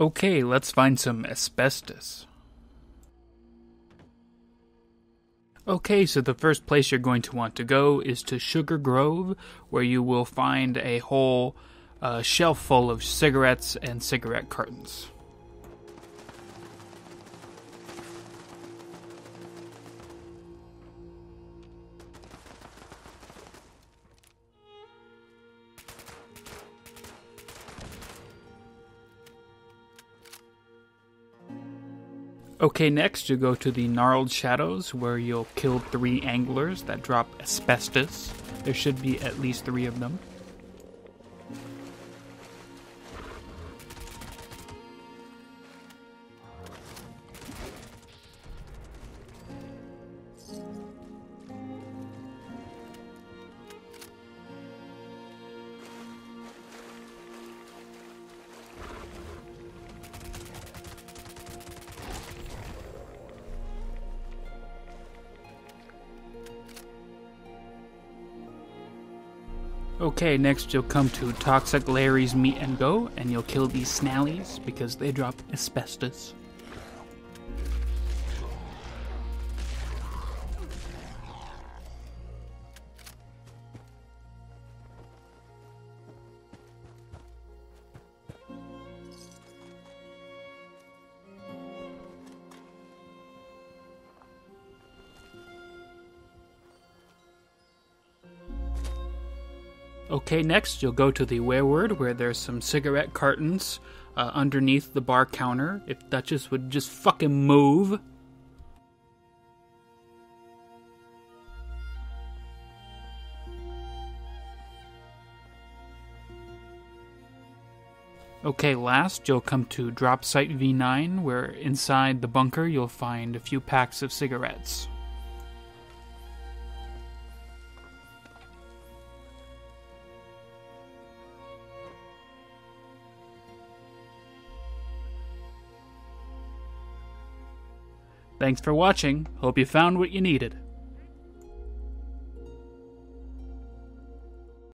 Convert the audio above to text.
Okay, let's find some asbestos. Okay, so the first place you're going to want to go is to Sugar Grove, where you will find a whole uh, shelf full of cigarettes and cigarette cartons. Okay, next you go to the Gnarled Shallows, where you'll kill three anglers that drop asbestos. There should be at least three of them. Okay, next you'll come to Toxic Larry's Meat and Go, and you'll kill these snallies because they drop asbestos. Okay, next you'll go to the Wayward where there's some cigarette cartons uh, underneath the bar counter. If Duchess would just fucking move. Okay, last you'll come to Drop Site V9 where inside the bunker you'll find a few packs of cigarettes. Thanks for watching. Hope you found what you needed.